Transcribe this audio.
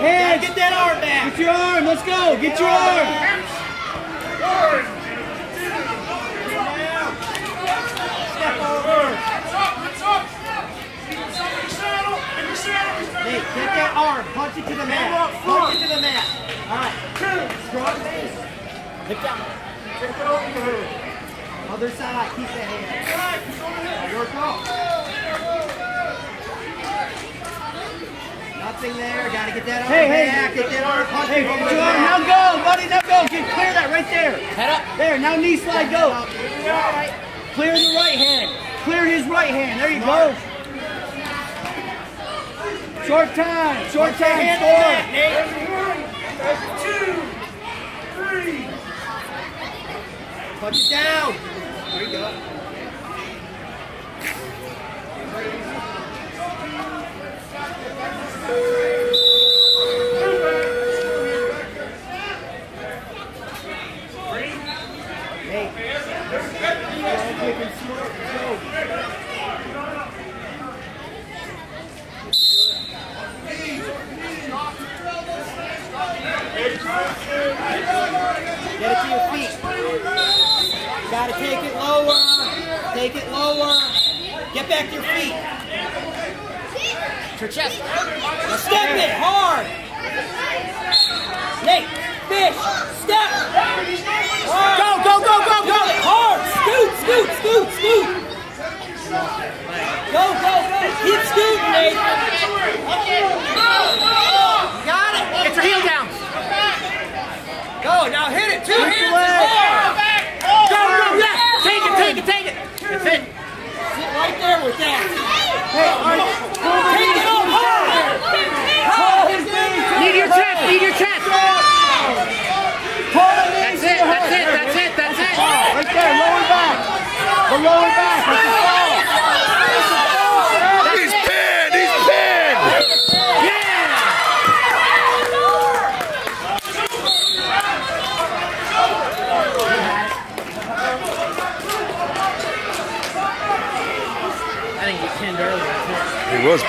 that arm back. Get your arm. Let's go. Get your arm. Step over. Nate, get that arm. Punch it to the mat. Punch it to the mat. All right. Strong base. Hip down. Other side. Keep the hand. Nothing there. Got to get that arm Hey, hey. Get that arm. Punch Hey, get your arm. Now go, buddy. Now go. Get clear that right there. Head up. There. Now knee slide. Go. All right. Clear the right hand. Clear his right hand. There you go. Short time. Short time. Hand Score. on that, Nate. Punch it down. There you go. Get it to your feet. Gotta take it lower. Take it lower. Get back to your feet. Your chest. Step it hard. Nate, fish, step. Hard. Go, go, go, go, go. Hard. Scoot, scoot, scoot, scoot. Go, go, go. Keep scooting, Nate. Got it. Get your heel down. Go, now hit it. Two Push hands away. is hard. Go, go, yeah. Take it, take it, take it. That's it. Sit right there with that. Hey, all right. Pull the Take knee. it on. Pull his knee. Need your chest, need your chest. Pull the. That's it, that's it, that's it, that's it. Right there. Lower back. The lower back. He was